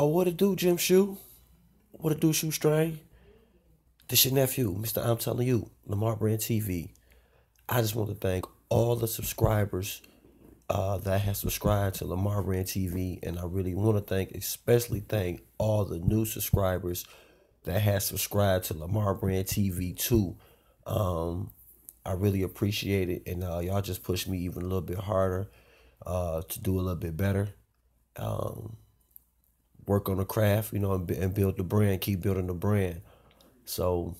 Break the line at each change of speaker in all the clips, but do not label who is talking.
Oh, what it do, Jim Shoe? What it do, Shoe Shoestring? This your nephew, Mr. I'm telling you, Lamar Brand TV. I just want to thank all the subscribers uh, that have subscribed to Lamar Brand TV, and I really want to thank, especially thank all the new subscribers that have subscribed to Lamar Brand TV too. Um, I really appreciate it, and uh, y'all just push me even a little bit harder uh, to do a little bit better. Um, work on the craft, you know, and, and build the brand, keep building the brand. So,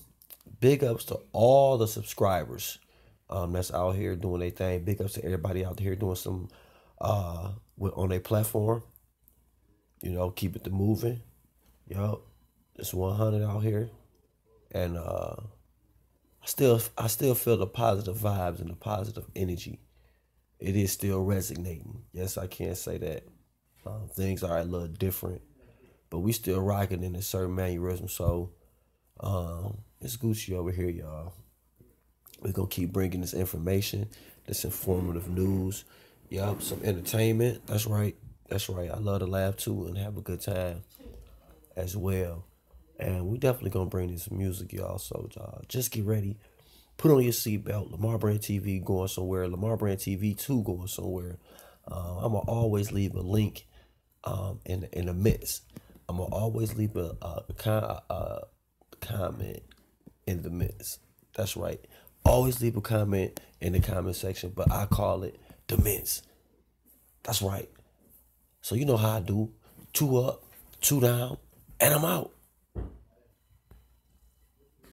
big ups to all the subscribers um, that's out here doing their thing. Big ups to everybody out here doing some uh, with, on their platform. You know, keep it the moving. Yup, it's 100 out here, and uh, I still I still feel the positive vibes and the positive energy. It is still resonating. Yes, I can't say that. Uh, things are a little different, but we still rocking in a certain mannerism. So um, it's Gucci over here, y'all. We're gonna keep bringing this information, this informative news. Yup, some entertainment. That's right. That's right. I love to laugh too and have a good time as well. And we definitely gonna bring this music, y'all. So just get ready. Put on your seatbelt. Lamar Brand TV going somewhere. Lamar Brand TV 2 going somewhere. Uh, I'm gonna always leave a link um, in in the midst. I'm gonna always leave a, a, a, comment in the midst. That's right. Always leave a comment in the comment section, but I call it the mints. That's right. So you know how I do. Two up, two down, and I'm out.